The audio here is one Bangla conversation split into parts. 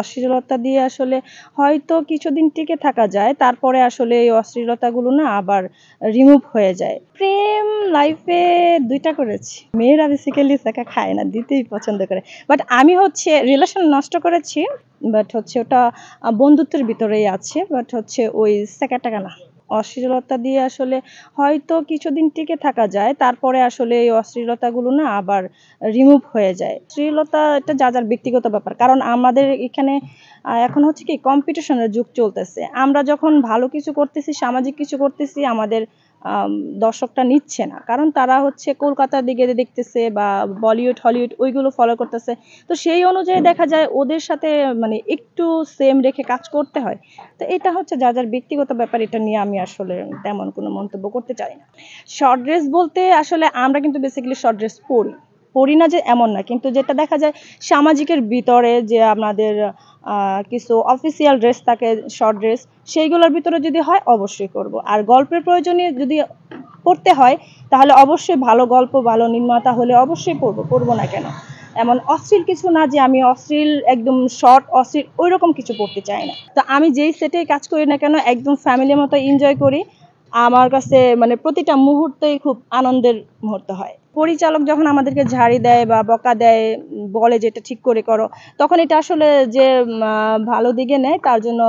অশ্লীলতা দিয়ে আসলে হয়তো কিছুদিন টিকে থাকা যায়, তারপরে আসলে এই অশ্লীলতাগুলো না আবার রিমুভ হয়ে যায়। প্রেম লাইফে দুইটা করেছি। মেয়েরা বেসিক্যালি সেকা খায় না, দিতেই পছন্দ করে। বাট আমি হচ্ছে রিলেশন নষ্ট করেছি বাট হচ্ছে ওটা বন্ধুত্বের ভিতরেই আছে বাট হচ্ছে ওই সেকা টাকা না। অশ্লীলতা দিয়ে আসলে হয়তো কিছুদিন টিকে থাকা যায় তারপরে আসলে এই অশ্লীলতাগুলো না আবার রিমুভ হয়ে যায়। অশ্লীলতা এটা যা যার ব্যক্তিগত ব্যাপার। কারণ আমাদের এখানে এখন হচ্ছে কি কম্পিটিশনের যুগ চলতেছে। আমরা যখন ভালো কিছু করতেছি সামাজিক কিছু করতেছি আমাদের আম, দর্শকটা নিচ্ছে না। কারণ তারা হচ্ছে কলকাতার দিকে দেখতেছে বা বলিউড হলিউড ওইগুলো ফলো করতেছে। তো সেই অনুযায়ী দেখা যায় ওদের সাথে মানে একটু সেম রেখে কাজ করতে হয়। তো এটা হচ্ছে যা যার ব্যক্তিগত ব্যাপার এটা নিয়ে আমি আসলে তেমন কোনো মন্তব্য করতে চাই না। শর্ট ড্রেস বলতে আসলে আমরা কিন্তু বেসিক্যালি শর্ট ড্রেস পরি। পরি না যে এমন না কিন্তু যেটা দেখা যায় সামাজিকের ভিতরে যে আমাদের আহ, কিছু অফিসিয়াল ড্রেস থাকে শর্ট ড্রেস সেইগুলোর ভিতরে যদি হয় অবশ্যই করব। আর গল্পের প্রয়োজনে যদি করতে হয়, তাহলে অবশ্যই ভালো গল্প, ভালো নির্মাতা হলে অবশ্যই পড়ব পড়ব না কেন? এমন অশ্লীল কিছু না যে আমি অশ্লীল, একদম শর্ট অশ্লীল ওই রকম কিছু পড়তে চাই না। তো আমি যেই সেটেই কাজ করি না কেন, একদম ফ্যামিলির মতো এনজয় করি। আমার কাছে মানে প্রতিটা মুহূর্তেই খুব আনন্দের মুহূর্ত হয়। পরিচালক যখন আমাদেরকে ঝাড়ি দেয় বা বকা দেয়, বলে যে এটা ঠিক করে করো, তখন এটা আসলে যে ভালো দিকে নেয়, তার জন্য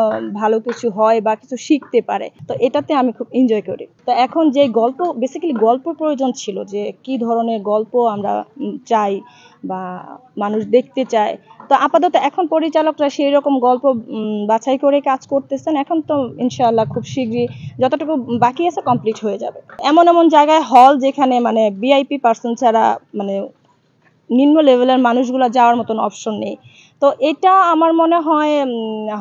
ভালো কিছু হয় বা কিছু শিখতে পারে। তো এটাতে আমি খুব এনজয় করি। তো এখন যে গল্প বেসিক্যালি গল্প প্রয়োজন ছিল যে, কি ধরনের গল্প আমরা চাই বা মানুষ দেখতে চায়। তো আপাতত এখন পরিচালকরা সেই রকম গল্প বাছাই করে কাজ করতেছেন। এখন তো ইনশাআল্লাহ খুব শীঘ্রই যতটুকু বাকি আছে কমপ্লিট হয়ে যাবে। এমন এমন জায়গায় হল যেখানে মানে ভিআইপি পার্সন ছাড়া মানে নিম্ন লেভেলের মানুষগুলো যাওয়ার মতন অপশন নেই। তো এটা আমার মনে হয়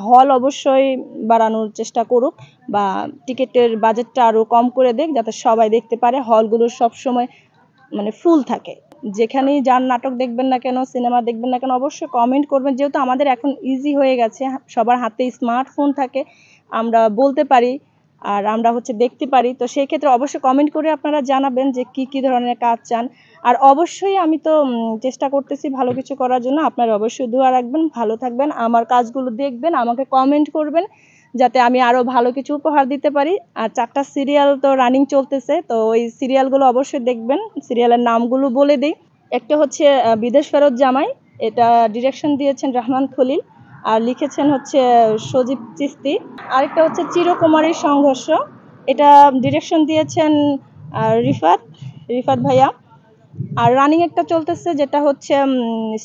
হল অবশ্যই বাড়ানোর চেষ্টা করুক বা টিকিটের বাজেটটা আরও কম করে দেখ যাতে সবাই দেখতে পারে হলগুলো সবসময় মানে ফুল থাকে। যেখানেই যার নাটক দেখবেন না কেন সিনেমা দেখবেন না কেন, অবশ্যই কমেন্ট করবেন। যেহেতু আমাদের এখন ইজি হয়ে গেছে, সবার হাতে স্মার্টফোন থাকে, আমরা বলতে পারি আর আমরা হচ্ছে দেখতে পারি। তো সেই ক্ষেত্রে অবশ্যই কমেন্ট করে আপনারা জানাবেন যে কি কি ধরনের কাজ চান। আর অবশ্যই আমি তো চেষ্টা করতেছি ভালো কিছু করার জন্য। আপনারা অবশ্যই দোয়া রাখবেন, ভালো থাকবেন, আমার কাজগুলো দেখবেন, আমাকে কমেন্ট করবেন, যাতে আমি আরও ভালো কিছু উপহার দিতে পারি। আর চারটা সিরিয়াল তো রানিং চলতেছে, তো ওই সিরিয়ালগুলো অবশ্যই দেখবেন। সিরিয়ালের নামগুলো বলে দিই। একটা হচ্ছে বিদেশ ফেরত জামাই। এটা ডিরেকশন দিয়েছেন রহমান খলিল। আর লিখেছেন হচ্ছে সজীব চিস্তি। আরেকটা হচ্ছে চিরকুমারীর সংঘর্ষ। এটা ডিরেকশন দিয়েছেন রিফাত রিফাত ভাইয়া। আর রানিং একটা চলতেছে যেটা হচ্ছে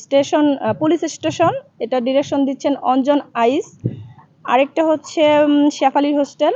স্টেশন পুলিশ স্টেশন এটা ডিরেকশন দিচ্ছেন অঞ্জন আইস। আরেকটা হচ্ছে শেফালি শেফালির হোস্টেল